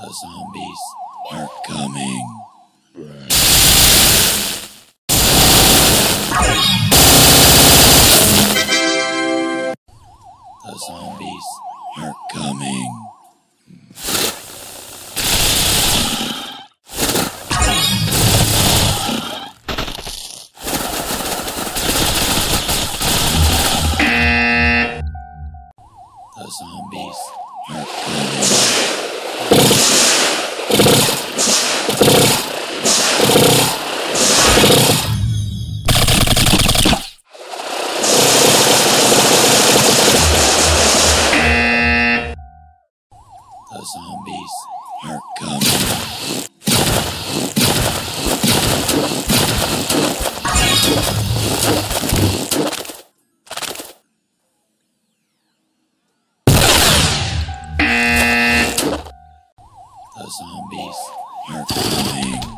The zombies are coming. The zombies are coming. The zombies are coming. The zombies are coming.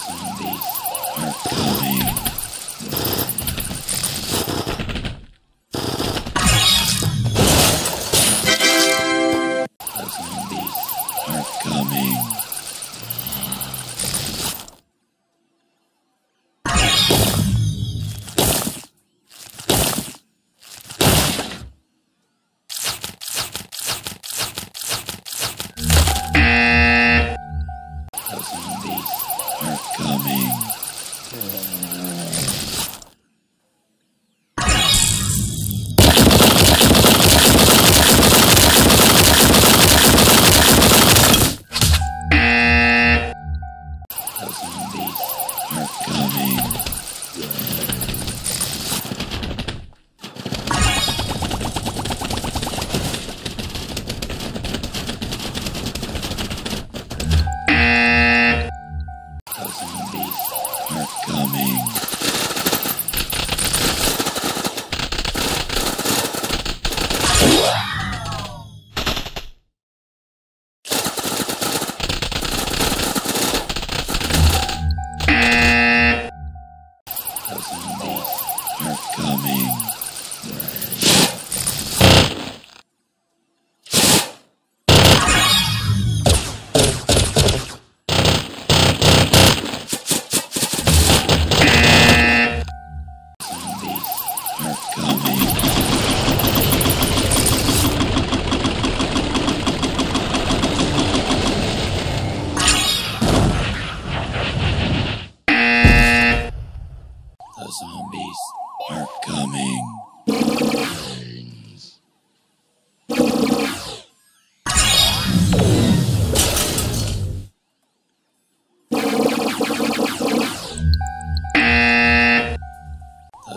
thousand beats.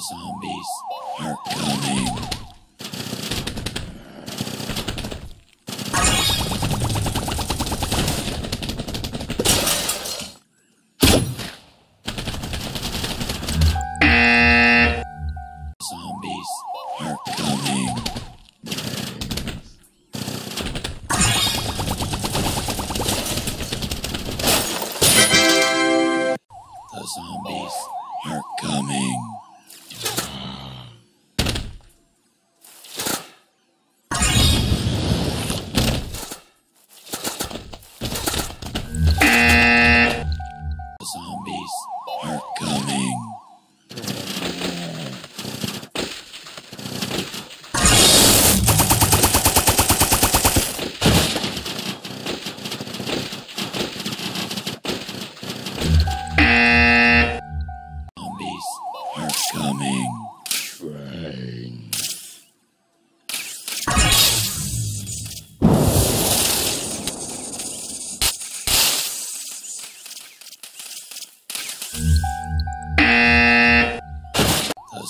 Zombies are coming. Zombies are coming.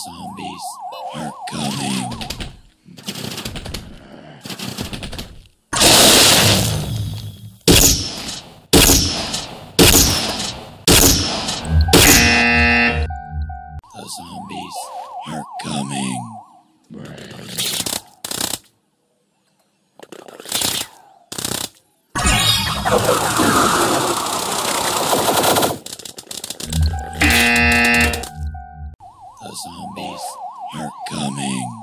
Zombies are coming. The zombies are coming. Zombies are coming.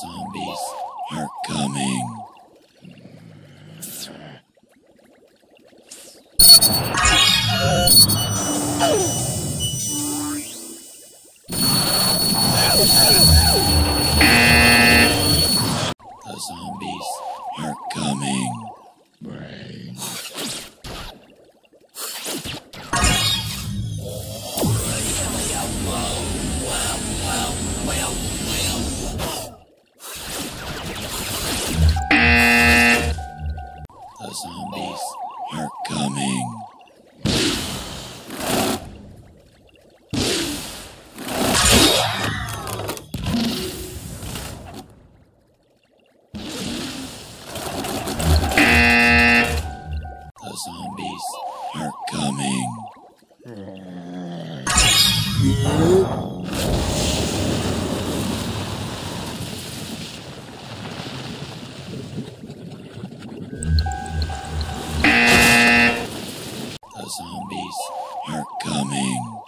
Zombies zombies are coming. Zombies are coming. Zombies are coming.